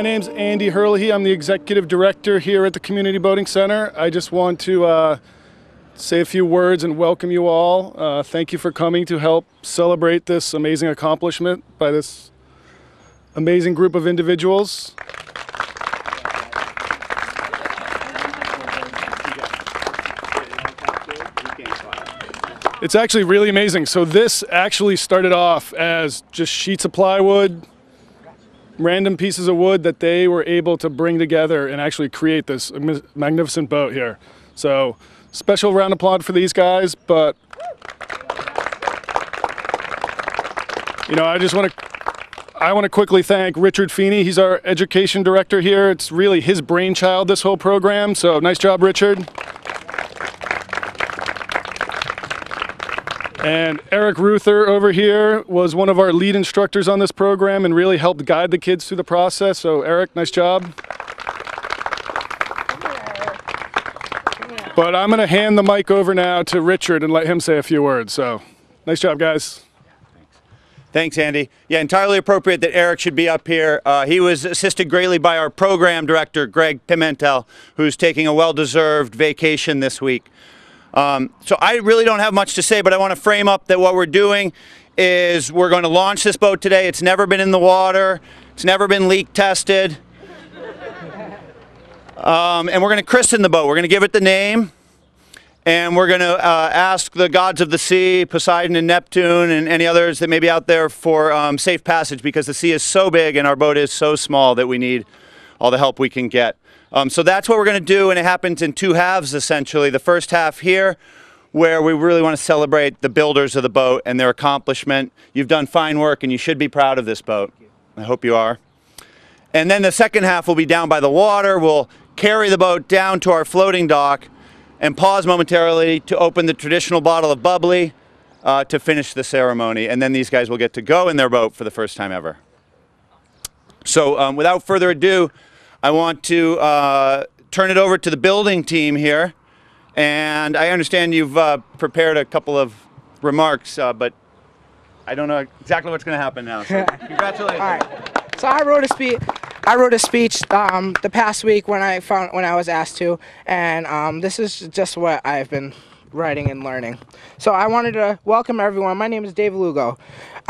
My name's Andy Hurley. I'm the executive director here at the Community Boating Center. I just want to uh, say a few words and welcome you all. Uh, thank you for coming to help celebrate this amazing accomplishment by this amazing group of individuals. It's actually really amazing. So this actually started off as just sheets of plywood, random pieces of wood that they were able to bring together and actually create this magnificent boat here. So special round of applause for these guys, but you know, I just want to I want to quickly thank Richard Feeney. He's our education director here. It's really his brainchild, this whole program. So nice job, Richard. And Eric Ruther over here was one of our lead instructors on this program and really helped guide the kids through the process. So, Eric, nice job. But I'm going to hand the mic over now to Richard and let him say a few words. So, nice job, guys. Thanks, Andy. Yeah, entirely appropriate that Eric should be up here. Uh, he was assisted greatly by our program director, Greg Pimentel, who's taking a well deserved vacation this week. Um, so I really don't have much to say, but I want to frame up that what we're doing is we're going to launch this boat today. It's never been in the water, it's never been leak tested. Um, and we're going to christen the boat. We're going to give it the name. And we're going to uh, ask the gods of the sea, Poseidon and Neptune, and any others that may be out there for um, safe passage because the sea is so big and our boat is so small that we need all the help we can get. Um, so that's what we're going to do, and it happens in two halves essentially. The first half here, where we really want to celebrate the builders of the boat and their accomplishment. You've done fine work, and you should be proud of this boat. I hope you are. And then the second half will be down by the water. We'll carry the boat down to our floating dock and pause momentarily to open the traditional bottle of bubbly uh, to finish the ceremony. And then these guys will get to go in their boat for the first time ever. So um, without further ado, I want to uh, turn it over to the building team here. And I understand you've uh, prepared a couple of remarks, uh, but I don't know exactly what's going to happen now. So congratulations. All right. So I wrote a speech. I wrote a speech um, the past week when I found when I was asked to, and um, this is just what I've been writing and learning. So I wanted to welcome everyone. My name is Dave Lugo.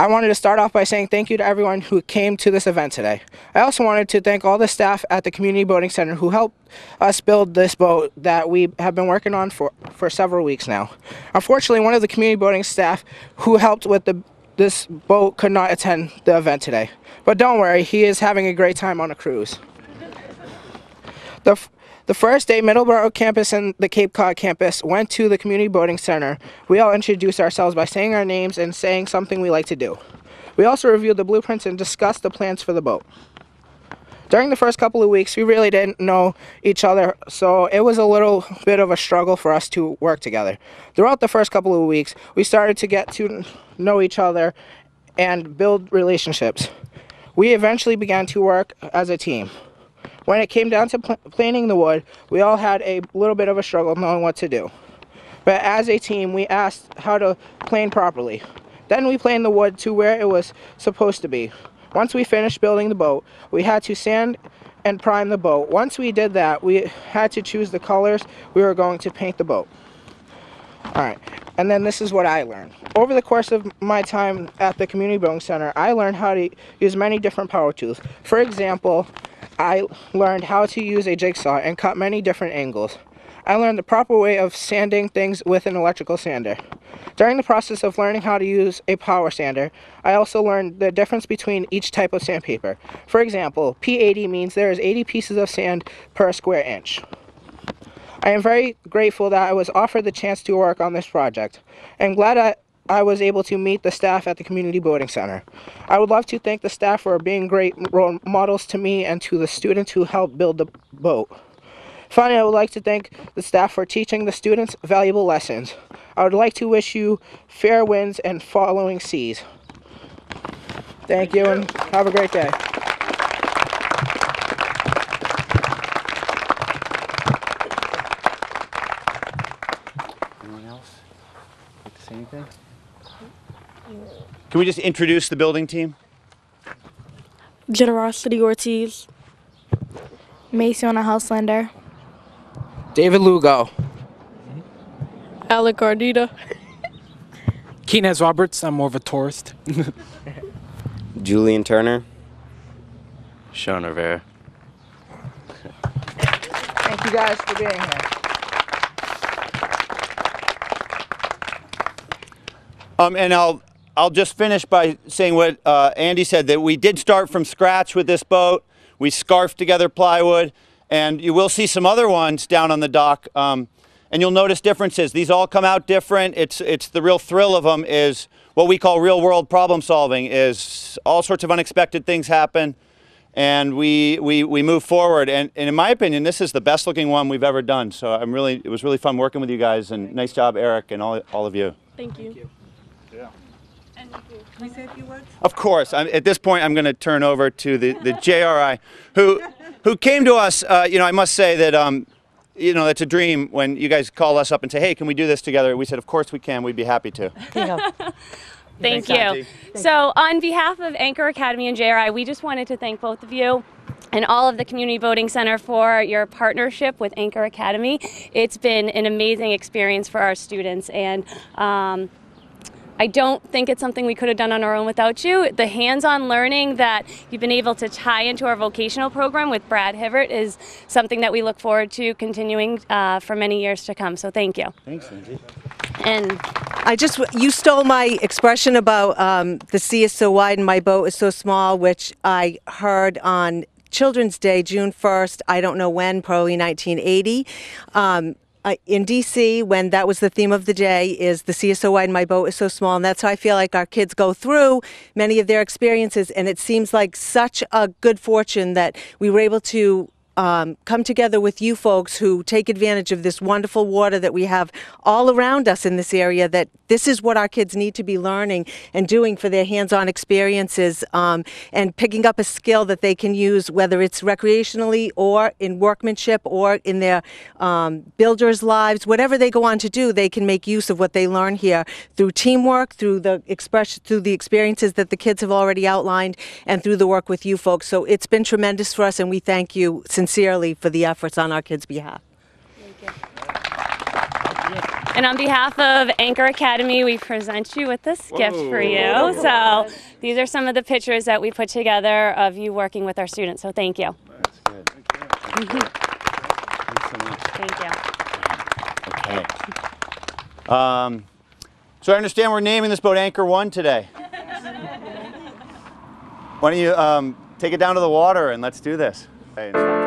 I wanted to start off by saying thank you to everyone who came to this event today. I also wanted to thank all the staff at the Community Boating Center who helped us build this boat that we have been working on for, for several weeks now. Unfortunately, one of the community boating staff who helped with the this boat could not attend the event today. But don't worry, he is having a great time on a cruise. The, The first day, Middleborough campus and the Cape Cod campus went to the community boating center. We all introduced ourselves by saying our names and saying something we like to do. We also reviewed the blueprints and discussed the plans for the boat. During the first couple of weeks, we really didn't know each other, so it was a little bit of a struggle for us to work together. Throughout the first couple of weeks, we started to get to know each other and build relationships. We eventually began to work as a team. When it came down to pl- planing the wood, we all had a little bit of a struggle knowing what to do. But as a team, we asked how to plane properly. Then we planed the wood to where it was supposed to be. Once we finished building the boat, we had to sand and prime the boat. Once we did that, we had to choose the colors we were going to paint the boat. All right, and then this is what I learned. Over the course of my time at the Community Boating Center, I learned how to use many different power tools. For example, I learned how to use a jigsaw and cut many different angles. I learned the proper way of sanding things with an electrical sander. During the process of learning how to use a power sander, I also learned the difference between each type of sandpaper. For example, P80 means there is 80 pieces of sand per square inch. I am very grateful that I was offered the chance to work on this project. I'm glad I, I was able to meet the staff at the Community Boating Center. I would love to thank the staff for being great role models to me and to the students who helped build the boat. Finally, I would like to thank the staff for teaching the students valuable lessons. I would like to wish you fair winds and following seas. Thank you and have a great day. Anyone else like to say anything? Can we just introduce the building team? Generosity Ortiz. Maciona Houselander. David Lugo. Alec Ardita. Keenez Roberts, I'm more of a tourist. Julian Turner. Sean Rivera. Thank you guys for being here. Um, and I'll I'll just finish by saying what uh, Andy said that we did start from scratch with this boat. We scarfed together plywood, and you will see some other ones down on the dock. Um, and you'll notice differences. These all come out different. It's it's the real thrill of them is what we call real world problem solving. Is all sorts of unexpected things happen, and we we we move forward. And, and in my opinion, this is the best looking one we've ever done. So I'm really it was really fun working with you guys, and nice job, Eric, and all all of you. Thank you. Of course. I'm, at this point, I'm going to turn over to the, the JRI, who who came to us. Uh, you know, I must say that um, you know it's a dream when you guys call us up and say, "Hey, can we do this together?" We said, "Of course we can. We'd be happy to." Thank Thanks, you. Auntie. So, on behalf of Anchor Academy and JRI, we just wanted to thank both of you and all of the Community Boating Center for your partnership with Anchor Academy. It's been an amazing experience for our students, and um, I don't think it's something we could have done on our own without you. The hands on learning that you've been able to tie into our vocational program with Brad Hibbert is something that we look forward to continuing uh, for many years to come. So, thank you. Thanks, Angie. And I just, you stole my expression about um, the sea is so wide and my boat is so small, which I heard on Children's Day, June 1st, I don't know when, probably 1980. Um, uh, in DC, when that was the theme of the day, is the sea is so wide and my boat is so small. And that's how I feel like our kids go through many of their experiences. And it seems like such a good fortune that we were able to um, come together with you folks who take advantage of this wonderful water that we have all around us in this area. That this is what our kids need to be learning and doing for their hands-on experiences um, and picking up a skill that they can use, whether it's recreationally or in workmanship or in their um, builders' lives. Whatever they go on to do, they can make use of what they learn here through teamwork, through the expression, through the experiences that the kids have already outlined, and through the work with you folks. So it's been tremendous for us, and we thank you sincerely for the efforts on our kids' behalf. And on behalf of Anchor Academy, we present you with this gift for you. So these are some of the pictures that we put together of you working with our students. So thank you. That's good. Thanks so. Thank you. Okay. Um, so I understand we're naming this boat Anchor One today. Why don't you um, take it down to the water and let's do this? Okay,